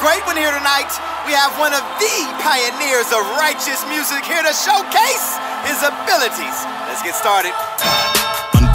great one here tonight. We have one of the pioneers of righteous music here to showcase his abilities. Let's get started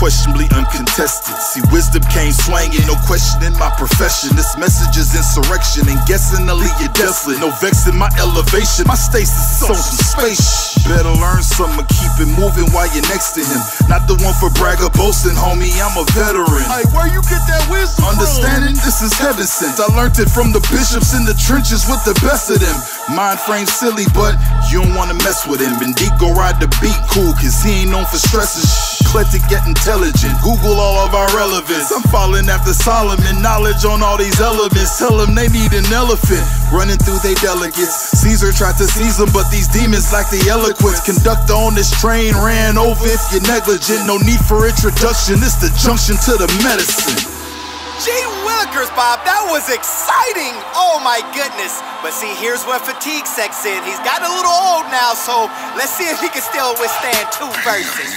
unquestionably uncontested. See, wisdom came swinging, no question in my profession. This message is insurrection, and guessing to leave you desolate. No vexing my elevation, my stasis is on some space. Better learn something, keep it moving while you're next to him. Not the one for bragger boasting, homie, I'm a veteran. Hey, where you get that wisdom Understanding, from? this is heaven sent. I learned it from the bishops in the trenches with the best of them. Mind frame silly, but you don't wanna mess with him. And Deep go ride the beat cool, cause he ain't known for stresses. Eclectic yet intelligent. Google all of our relevance. I'm falling after Solomon. Knowledge on all these elements. Tell them they need an elephant running through their delegates. Caesar tried to seize them, but these demons like the eloquence. Conductor on this train ran over if you're negligent. No need for introduction. It's the junction to the medicine. Gee Willikers, Bob, that was exciting! Oh my goodness. But see, here's where fatigue sets in. He's got a little old now, so let's see if he can still withstand two verses.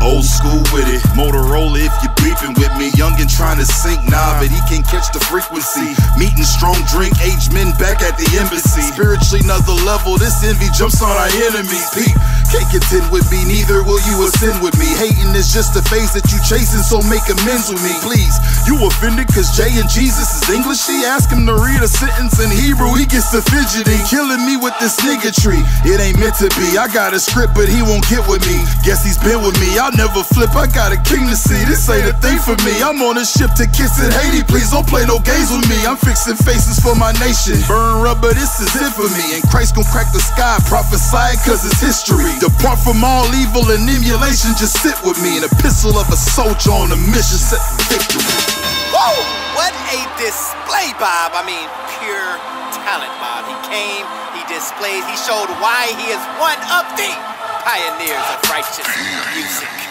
Old school with it, Motorola if you beeping with me. Young and trying to sync, nah, but he can't catch the frequency. Meeting strong drink, aged men back at the embassy. Spiritually, another level, this envy jumps on our enemies. Pete, can't contend with me, neither will you ascend with me. Hating is just a phase that you chasing, so make amends with me. Please, you offended cause Jay and Jesus is English? He ask him to read a sentence in Hebrew, he gets to fidgeting. Killing me with this nigga tree. It ain't meant to be. I got a script, but he won't get with me. Guess he's been with me. I'll never flip. I got a king to see. This ain't a thing for me. I'm on a ship to kiss it. Haiti, please don't play no games with me. I'm fixing faces for my nation. Burn rubber, this is it for me. And Christ gon' crack the sky. Prophesy cause it's history. Depart from all evil and emulation. Just sit with me. An epistle of a soldier on a mission set for victory. Whoa! What a display, Bob. I mean, pure talent, Bob. He came, he displayed, he showed why he is one of the pioneers of righteous music.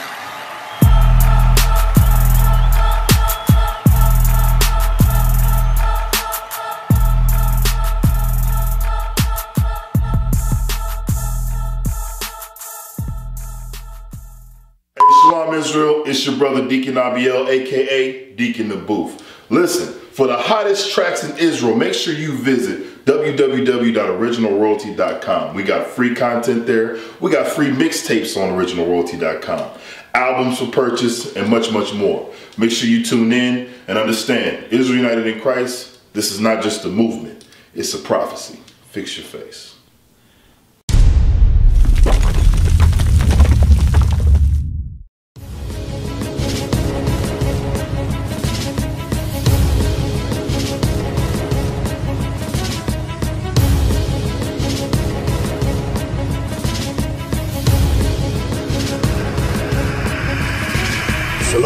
Israel, it's your brother Deacon Abbayael, aka Deac in the Booth. Listen, for the hottest tracks in Israel, make sure you visit www.originalroyalty.com. We got free content there. We got free mixtapes on originalroyalty.com, albums for purchase, and much, much more. Make sure you tune in and understand Israel United in Christ, this is not just a movement, it's a prophecy. Fix your face.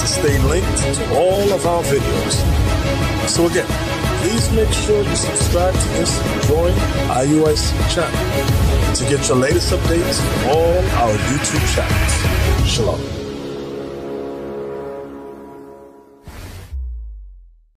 to stay linked to all of our videos. So again, please make sure you subscribe to this Join IUIC channel to get your latest updates from all our YouTube channels. Shalom.